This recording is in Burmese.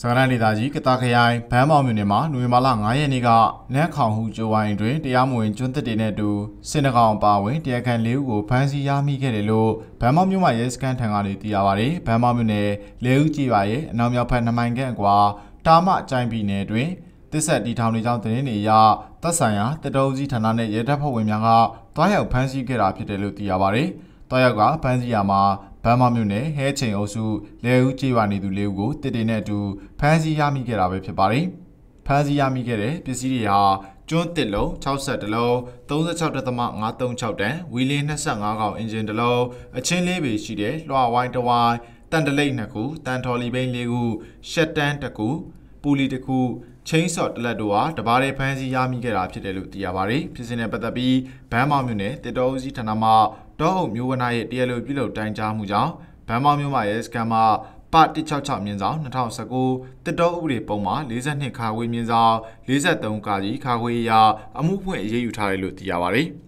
စကရန်ဒေသကြီးကတာခရိုင်ဘန်းမောင်မြို့နယ်မှာနိုဝင်ဘာလ9ရက်နေ့ကနက်ခေါင်ဟုကျိုးဝိုင်းတွင်တရားမဝင်ကျွန်းသစ်တွေနဲ့အတူစစ်နကောင်ပါဝင်တရားခံ၄ဦးကိုဖမ်းဆီးရမိခဲ့တယ်လို့ဘန်းမောင်မြို့မှာရဲစခန်းထံကနေသိရပါဗျ။ဘန်းမောင်မြို့နယ်လဲဦးကြီးပါရဲ့အနောက်မြောက်ဘက်နှမိုင်ခန့်အကွာတာမအကြိုင်ပြည်နယ်တွင်တစ်ဆက်တီထောင်တွေကြောင့်တင်းနေရတပ်ဆိုင်ရာတတော်ကြီးဌာနနဲ့ရဲတပ်ဖွဲ့ဝင်များကတွားရောက်ဖမ်းဆီးခဲ့တာဖြစ်တယ်လို့သိရပါဗျ။ တွားရောက်ကဖမ်းဆီးရမှာဘမ်းမမြို့နယ်ဟဲချိန်အုပ်စုလဲဦးကျေးရွာနေသူလေးဦးကိုတစ်တင်နဲ့အတူဖမ်းဆီးရမိခဲ့တာပဲဖြစ်ပါတယ်။ဖမ်းဆီးရမိခဲ့တဲ့ပစ္စည်းတွေဟာကျွန်းတစ်လုံး60တလုံး36.536တန်ဝီလင်း25ကောင်အင်ဂျင်တစ်လုံးအချင်းလေးပေရှိတဲ့လွှာဝိုင်းတစ်ဝိုင်းတန်တလိပ်နှစ်ခုတန်ထော်လီဘိန်းလေးခုရှက်တန်းတစ်ခုပူလီတစ်ခုချင်းစော့တလက်တို့ဟာတဘာတဲ့ဖမ်းဆီးရမိခဲ့တာဖြစ်တယ်လို့သိရပါတယ်။ဖြစ်စဉ်နဲ့ပတ်သက်ပြီးဘန်းမောင်မြို့နယ်တစ်တော်ဦးစီးဌာနမှ တောအုပ်မျိုးဝနာရဲ့တရားလိုပြုလုပ်တိုင်ကြားမှုကြောင့်ဘန်းမောင်မြို့မှာရဲစခန်းမှပ166မြင်းဆောင်2019တစ်တော်ဥပဒေပုံမှာ42ခါခွေမြင်းဆောင်43ကာကြီးခါခွေရာအမှုဖွင့်အရေးယူထားတယ်လို့သိရပါတယ်။